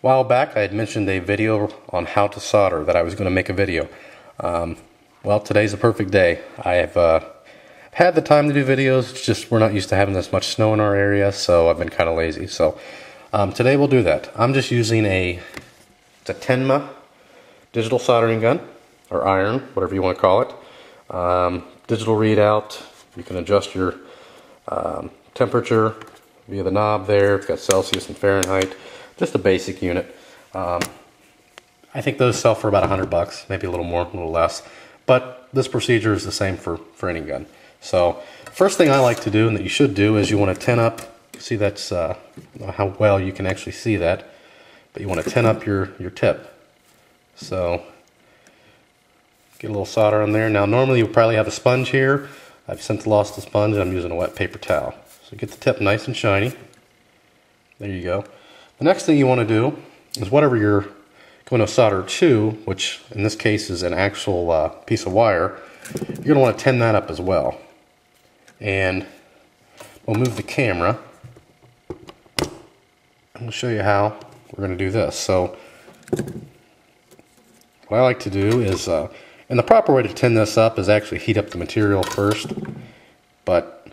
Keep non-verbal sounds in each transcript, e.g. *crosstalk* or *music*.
while back, I had mentioned a video on how to solder that I was going to make a video. Um, well, today's a perfect day. I have uh, had the time to do videos. It's just we're not used to having this much snow in our area, so I've been kind of lazy. So um, today we'll do that. I'm just using a it's a Tenma digital soldering gun or iron, whatever you want to call it. Um, digital readout. You can adjust your um, temperature via the knob there. It's got Celsius and Fahrenheit just a basic unit. Um, I think those sell for about 100 bucks, maybe a little more, a little less. But this procedure is the same for, for any gun. So first thing I like to do and that you should do is you want to tin up. See that's uh, how well you can actually see that. But you want to tin up your, your tip. So get a little solder on there. Now normally you probably have a sponge here. I've since lost the sponge I'm using a wet paper towel. So get the tip nice and shiny. There you go. The next thing you want to do is whatever you're going to solder to, which in this case is an actual uh, piece of wire, you're going to want to tin that up as well. And we'll move the camera. I'm going to show you how we're going to do this. So what I like to do is, uh, and the proper way to tin this up is actually heat up the material first, but I'm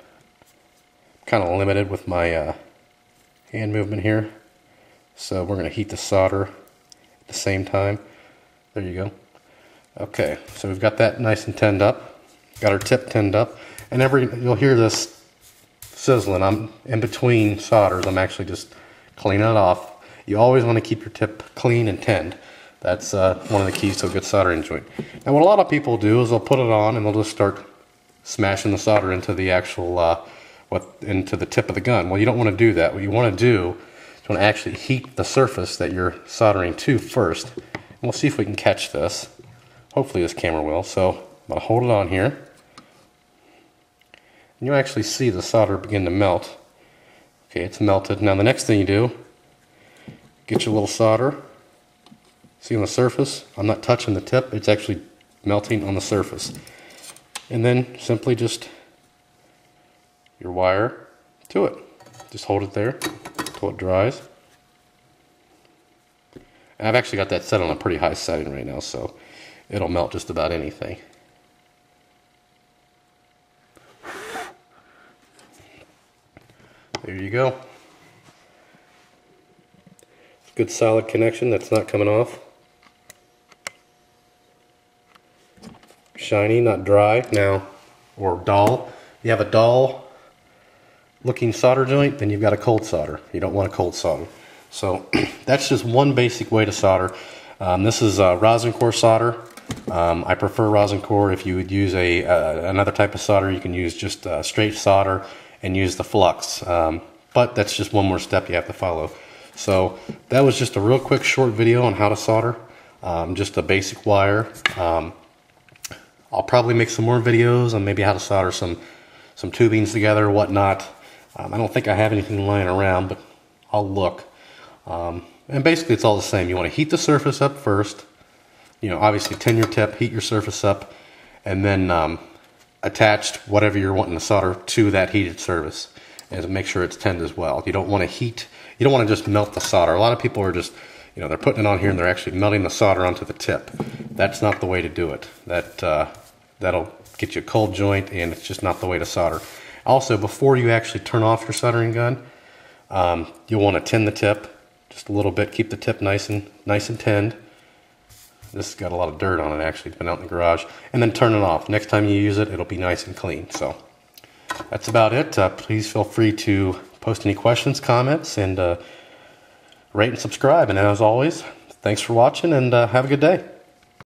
kind of limited with my uh, hand movement here. So we're going to heat the solder at the same time. There you go. Okay, so we've got that nice and tinned up. Got our tip tinned up. And every you'll hear this sizzling. I'm in between solders. I'm actually just cleaning it off. You always want to keep your tip clean and tinned. That's uh, one of the keys to a good soldering joint. Now what a lot of people do is they'll put it on and they'll just start smashing the solder into the actual, uh, what, into the tip of the gun. Well, you don't want to do that. What you want to do to actually heat the surface that you're soldering to first. And we'll see if we can catch this. Hopefully this camera will. So I'm going to hold it on here. And you actually see the solder begin to melt. Okay, it's melted. Now the next thing you do, get your little solder. See on the surface? I'm not touching the tip. It's actually melting on the surface. And then simply just your wire to it. Just hold it there until it dries. And I've actually got that set on a pretty high setting right now, so it'll melt just about anything. There you go. Good solid connection that's not coming off. Shiny, not dry. Now, or dull. You have a dull looking solder joint, then you've got a cold solder. You don't want a cold solder. So *clears throat* that's just one basic way to solder. Um, this is a rosin core solder. Um, I prefer rosin core. If you would use a uh, another type of solder, you can use just straight solder and use the flux. Um, but that's just one more step you have to follow. So that was just a real quick short video on how to solder. Um, just a basic wire. Um, I'll probably make some more videos on maybe how to solder some some tubings together, whatnot. Um, I don't think I have anything lying around, but I'll look. Um, and basically it's all the same. You want to heat the surface up first. You know, obviously tin your tip, heat your surface up, and then um, attach whatever you're wanting to solder to that heated surface. And make sure it's tinned as well. You don't want to heat, you don't want to just melt the solder. A lot of people are just, you know, they're putting it on here and they're actually melting the solder onto the tip. That's not the way to do it. That, uh, that'll get you a cold joint and it's just not the way to solder. Also, before you actually turn off your soldering gun, um, you'll want to tin the tip just a little bit. Keep the tip nice and nice and tinned. This has got a lot of dirt on it actually. It's been out in the garage. And then turn it off. Next time you use it, it'll be nice and clean. So that's about it. Uh, please feel free to post any questions, comments, and uh, rate and subscribe. And as always, thanks for watching and uh, have a good day.